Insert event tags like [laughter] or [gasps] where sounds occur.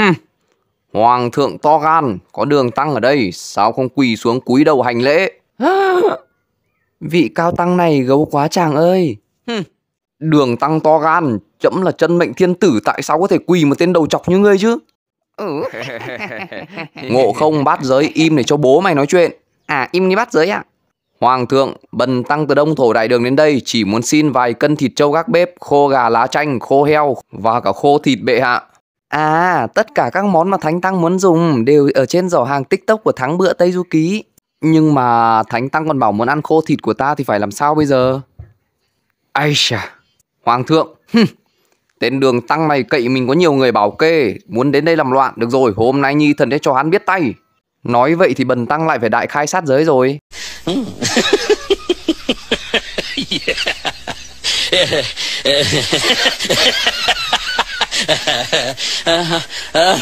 Hừm, Hoàng thượng to gan, có đường tăng ở đây, sao không quỳ xuống cúi đầu hành lễ? [gasps] Vị cao tăng này gấu quá chàng ơi. Đường tăng to gan, chấm là chân mệnh thiên tử tại sao có thể quỳ một tên đầu chọc như ngươi chứ? Ừ. [laughs] Ngộ không bát giới im để cho bố mày nói chuyện. À im đi bắt giới ạ. Hoàng thượng, bần tăng từ đông thổ đại đường đến đây chỉ muốn xin vài cân thịt trâu gác bếp, khô gà lá chanh, khô heo và cả khô thịt bệ hạ. À, tất cả các món mà Thánh Tăng muốn dùng đều ở trên giỏ hàng TikTok của Thắng Bữa Tây Du Ký. Nhưng mà Thánh Tăng còn bảo muốn ăn khô thịt của ta thì phải làm sao bây giờ? Ai chà, Hoàng thượng, hừm, tên đường tăng này cậy mình có nhiều người bảo kê, muốn đến đây làm loạn. Được rồi, hôm nay Nhi thần sẽ cho hắn biết tay. Nói vậy thì bần tăng lại phải đại khai sát giới rồi. [laughs] [laughs] uh, uh, uh.